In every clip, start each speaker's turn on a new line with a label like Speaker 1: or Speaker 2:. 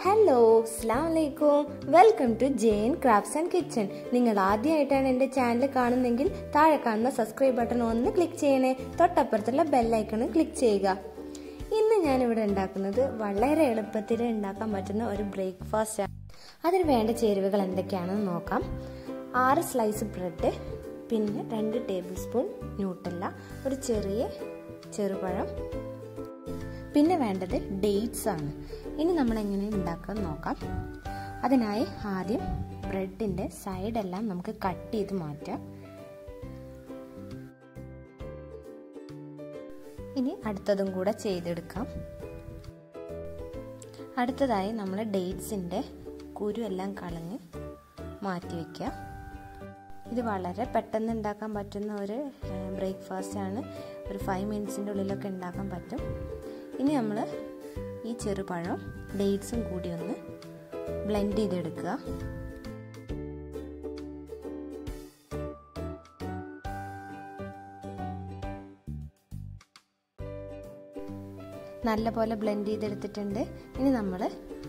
Speaker 1: Hello അസ്സാം വലൈക്കും welcome to Jain crafts and kitchen നിങ്ങൾ ആദ്യമായിട്ടാണ് എന്റെ ചാനൽ കാണുന്നതെങ്കിൽ താഴെ കാണുന്ന സബ്സ്ക്രൈബ് ബട്ടൺ ഒന്ന് ക്ലിക്ക് ചെയ്യണേ. തൊട്ടപ്പുറത്തുള്ള ബെല്ലൈക്കണും ക്ലിക്ക് ചെയ്യുക. ഇന്ന് ഞാനിവിടെ ഉണ്ടാക്കുന്നത് വളരെ എളുപ്പത്തിൽ ഉണ്ടാക്കാൻ പറ്റുന്ന ഒരു ബ്രേക്ക്ഫാസ്റ്റ് ആണ്. അതിന് വേണ്ട ചേരുവകൾ എന്തൊക്കെയാണെന്ന് നോക്കാം. ആറ് സ്ലൈസ് ബ്രെഡ് പിന്നെ രണ്ട് ടേബിൾ സ്പൂൺ ന്യൂട്ടല്ല ഒരു ചെറിയ ചെറുപഴം പിന്നെ വേണ്ടത് ഡേറ്റ്സ് ആണ്. ഇനി നമ്മൾ എങ്ങനെ ഉണ്ടാക്കാൻ നോക്കാം. അതിനായി ആദ്യം ബ്രെഡിന്റെ സൈഡെല്ലാം നമുക്ക് കട്ട് ചെയ്ത് മാറ്റാം. ഇനി അടുത്തതും കൂടെ ചെയ്തെടുക്കാം. അടുത്തതായി നമ്മൾ ഡേറ്റ്സിന്റെ കുരു എല്ലാം കളഞ്ഞ് മാറ്റി വയ്ക്കുക ഇത് വളരെ പെട്ടെന്ന് ഉണ്ടാക്കാൻ പറ്റുന്ന ഒരു ബ്രേക്ക്ഫാസ്റ്റ് ആണ്. ഒരു ഫൈവ് മിനിറ്റ്സിന്റെ ഉള്ളിലൊക്കെ ഉണ്ടാക്കാൻ പറ്റും. ഇനി നമ്മൾ ഈ ചെറുപഴം ഡേറ്റ്സും കൂടി ഒന്ന് ബ്ലെൻഡ് ചെയ്തെടുക്കുക. നല്ലപോലെ ബ്ലെൻഡ് ചെയ്തെടുത്തിട്ടുണ്ട്. ഇനി നമ്മൾ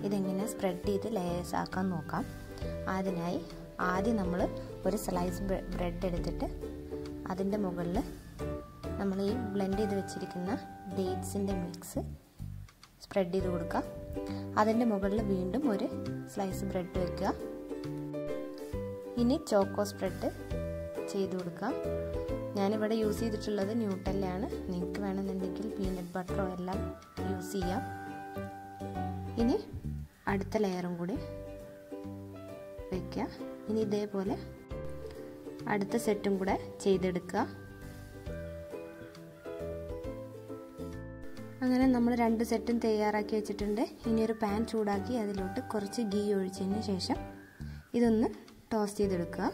Speaker 1: ഇതെങ്ങനെ സ്പ്രെഡ് ചെയ്ത് ലേയേഴ്സ് ആക്കാൻ നോക്കാം. അതിനായി ആദ്യം നമ്മൾ ഒരു സ്ലൈസ് ബ്രെഡ് എടുത്തിട്ട് അതിന്റെ മുകളിൽ നമ്മൾ ഈ ബ്ലെൻഡ് ചെയ്ത് വെച്ചിരിക്കുന്ന ഡേറ്റ്സിന്റെ മിക്സ് സ്പ്രെഡ് ചെയ്ത് കൊടുക്കുക. അതിന്റെ മുകളിൽ വീണ്ടും ഒരു സ്ലൈസ് ബ്രെഡ് വെക്കുക. ഇനി ചോക്കോ സ്പ്രെഡ് ചെയ്ത് കൊടുക്കുക. ഞാനിവിടെ യൂസ് ചെയ്തിട്ടുള്ളത് ന്യൂട്ടല്ലയാണ് നിങ്ങൾക്ക് വേണമെന്നുണ്ടെങ്കിൽ പീനട്ട് ബട്ടറോ എല്ലാം യൂസ് ചെയ്യാം. ഇനി അടുത്ത ലെയറും കൂടി വയ്ക്കുക ഇനി ഇതേപോലെ അടുത്ത സെറ്റും കൂടെ ചെയ്തെടുക്കുക. അങ്ങനെ നമ്മൾ രണ്ട് സെറ്റും തയ്യാറാക്കി വെച്ചിട്ടുണ്ട്. ഇനി ഒരു പാൻ ചൂടാക്കി അതിലോട്ട് കുറച്ച് ഗീ ഒഴിച്ചതിന് ശേഷം ഇതൊന്ന് ടോസ്റ്റ് ചെയ്തെടുക്കുക.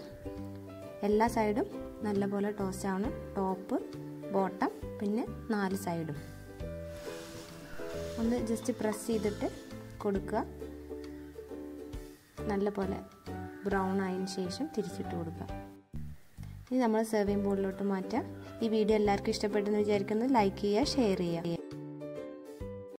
Speaker 1: എല്ലാ സൈഡും നല്ലപോലെ ടോസ്റ്റ് ആവണം. ടോപ്പ് ബോട്ടം പിന്നെ നാല് സൈഡും ഒന്ന് ജസ്റ്റ് പ്രസ് ചെയ്തിട്ട് കൊടുക്കുക. നല്ലപോലെ ബ്രൗൺ ആയതിനു ശേഷം തിരിച്ചിട്ട് കൊടുക്കുക. ഇനി നമ്മൾ സെർവിങ് ബോളിലോട്ട് മാറ്റാം. ഈ വീഡിയോ എല്ലാവർക്കും ഇഷ്ടപ്പെട്ടെന്ന് വിചാരിക്കുന്നത് ലൈക്ക് ചെയ്യുക ഷെയർ ചെയ്യുക.